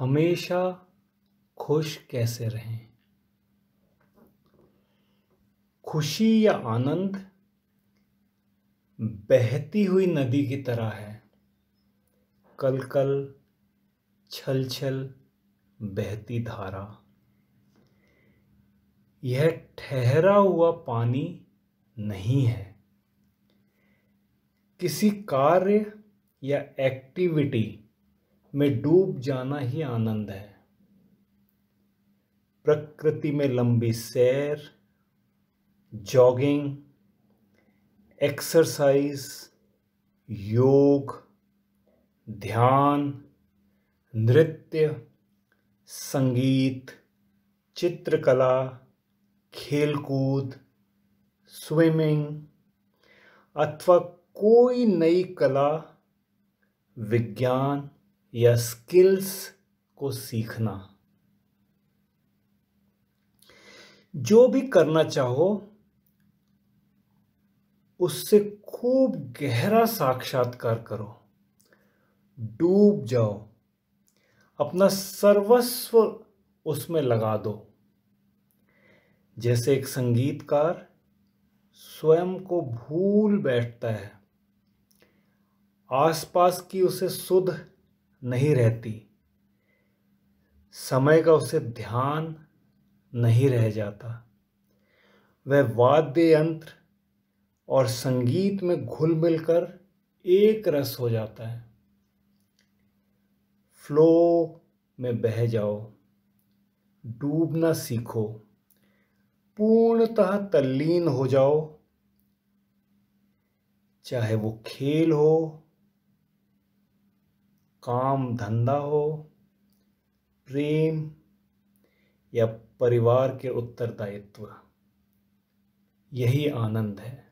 हमेशा खुश कैसे रहें? खुशी या आनंद बहती हुई नदी की तरह है। कल कल छल छल बहती धारा। यह ठहरा हुआ पानी नहीं है। किसी कार्य या एक्टिविटी में डूब जाना ही आनंद है। प्रकृति में लंबी सैर, जॉगिंग, एक्सरसाइज, योग, ध्यान, नृत्य, संगीत, चित्रकला, खेलकूद, स्विमिंग अथवा कोई नई कला, विज्ञान या स्किल्स को सीखना। जो भी करना चाहो, उससे खूब गहरा साक्षात्कार करो। डूब जाओ। अपना सर्वस्व उसमें लगा दो। जैसे एक संगीतकार स्वयं को भूल बैठता है। आसपास की उसे सुध नहीं रहती। समय का उसे ध्यान नहीं रह जाता। वह वाद्य यंत्र और संगीत में घुल मिलकर एक रस हो जाता है। फ्लो में बह जाओ, डूबना सीखो, पूर्णतः तल्लीन हो जाओ। चाहे वो खेल हो काम धंधा हो प्रेम या परिवार के उत्तरदायित्व यही आनंद है।